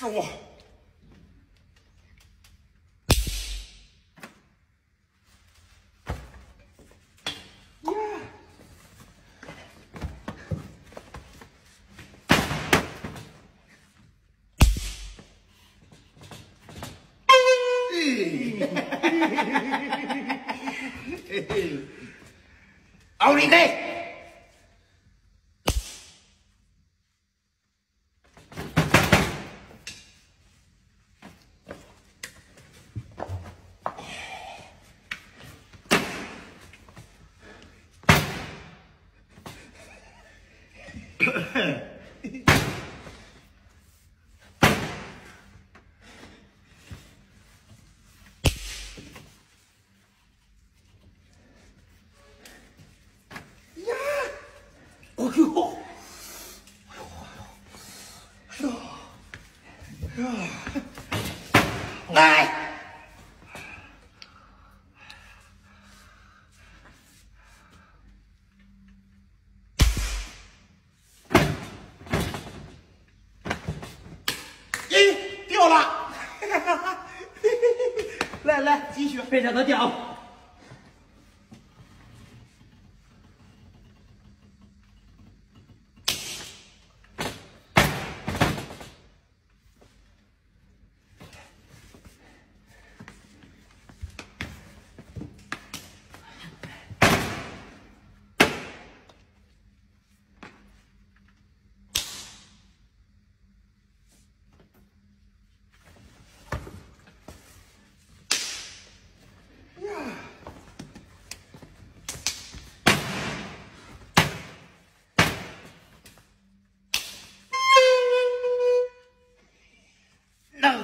师傅。奥利给！Yeah. 来来，继续，别让它掉。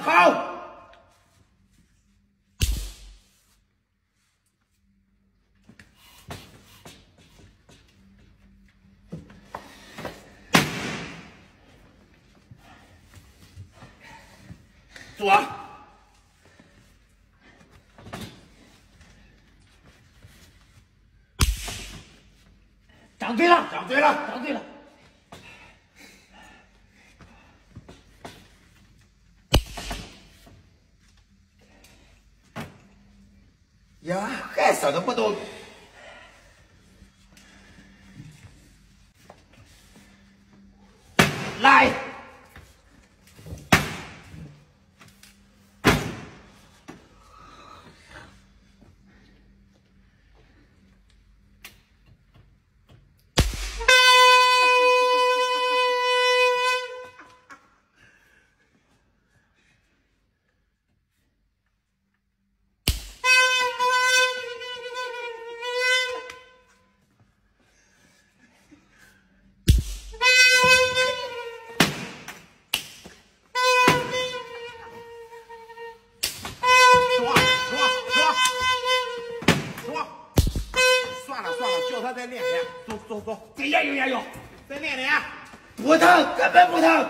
好。做。长对了，长对了，长对了。呀，还啥都不多。来。算了算了，叫他再练练，走走走，再研究研究，再练练，不疼，根本不疼。